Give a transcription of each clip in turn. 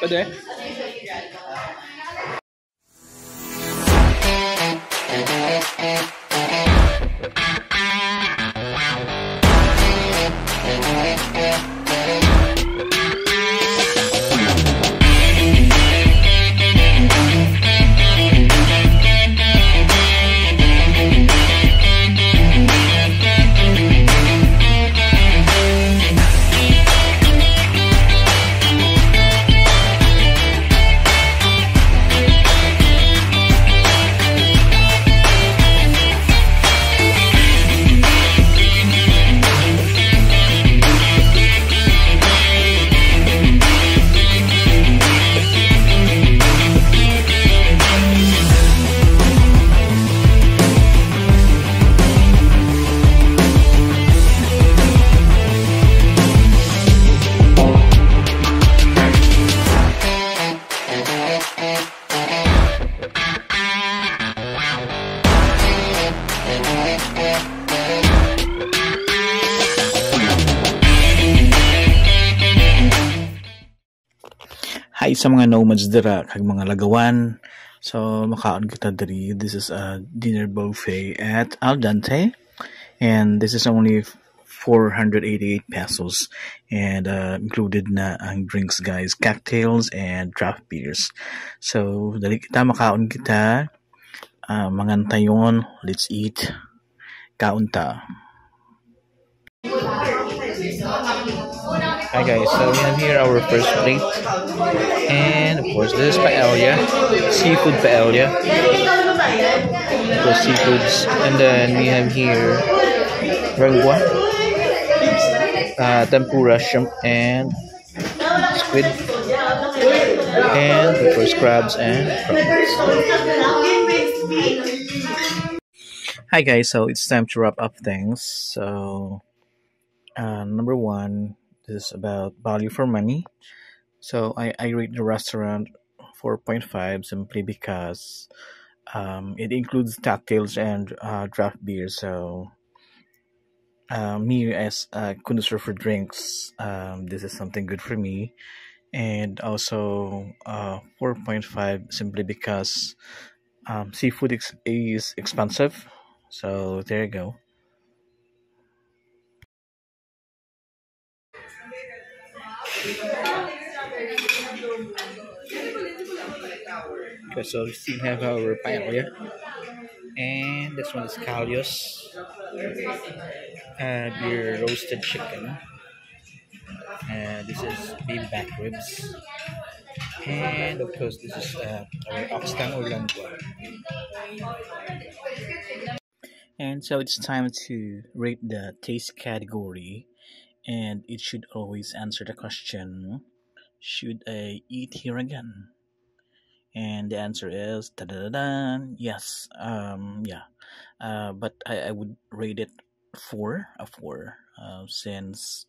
Pwede? Hi sa mga nomads dira kag mga lagawan. So makaon kita diri. This is a dinner buffet at Al Dente and this is only 488 pesos and uh, included na ang drinks guys, cocktails and draft beers. So dali kita makaon kita. Uh, mangantayon, let's eat. Kaon ta. Hi guys, so we have here our first plate. And of course, this is paella, seafood paella. The seafoods. And then we have here rangua, uh, tempura, shrimp, and squid. And of course, crabs and prawns. Hi guys, so it's time to wrap up things. So, uh, number one, this is about value for money. So I, I rate the restaurant 4.5 simply because um, it includes cocktails and uh, draft beer. So uh, me as a connoisseur for drinks, um, this is something good for me. And also uh, 4.5 simply because um, seafood is expensive. So there you go. Okay, so we still have our paella. And this one is Callos. And your roasted chicken. And this is beef back ribs. And of course, this is uh, our oxtail or lengua. And so it's time to rate the taste category. And it should always answer the question Should I eat here again? And the answer is da da da yes. Um, yeah. Uh, but I, I would rate it four, a four, uh, since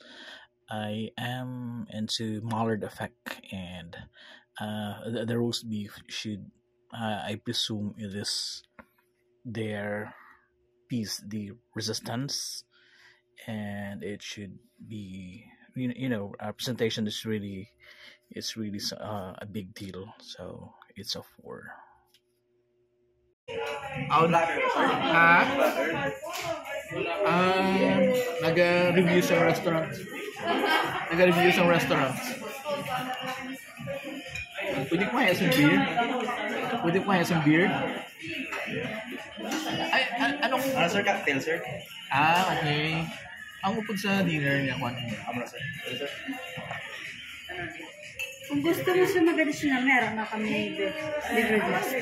I am into Maillard effect and uh, the, the roast beef should, uh, I presume, it is their piece, the resistance, and it should be, you, you know, uh, presentation is really, it's really uh, a big deal. So it's a four. Out. Ha? Um, nag-review sa restaurant. Nag-review sa restaurant. Pwede ko kaya some beer? Pwede ko kaya some beer? Ay, a- anong... Ah, sir, cocktail, sir. Ah, okay. Ang upod sa dinner niya, kung ano niya, abrasa. Ano, kung gusto mo sumagad siya na meron na kami liver breast.